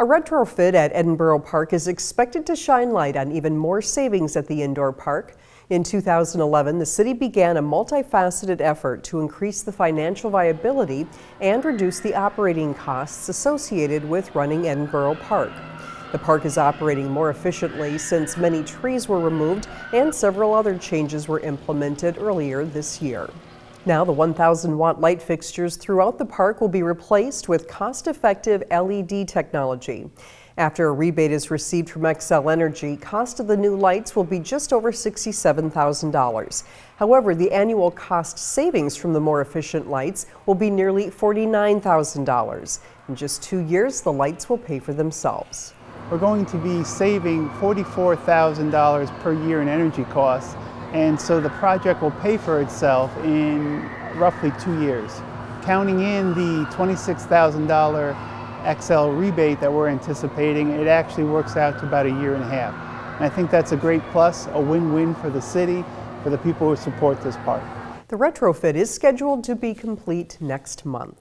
A retrofit at Edinborough Park is expected to shine light on even more savings at the indoor park. In 2011, the city began a multifaceted effort to increase the financial viability and reduce the operating costs associated with running Edinborough Park. The park is operating more efficiently since many trees were removed and several other changes were implemented earlier this year. Now, the 1,000 watt light fixtures throughout the park will be replaced with cost effective LED technology. After a rebate is received from Xcel Energy, cost of the new lights will be just over $67,000. However, the annual cost savings from the more efficient lights will be nearly $49,000. In just two years, the lights will pay for themselves. We're going to be saving $44,000 per year in energy costs and so the project will pay for itself in roughly two years. Counting in the $26,000 Xcel rebate that we're anticipating, it actually works out to about a year and a half. And I think that's a great plus, a win-win for the city, for the people who support this park. The retrofit is scheduled to be complete next month.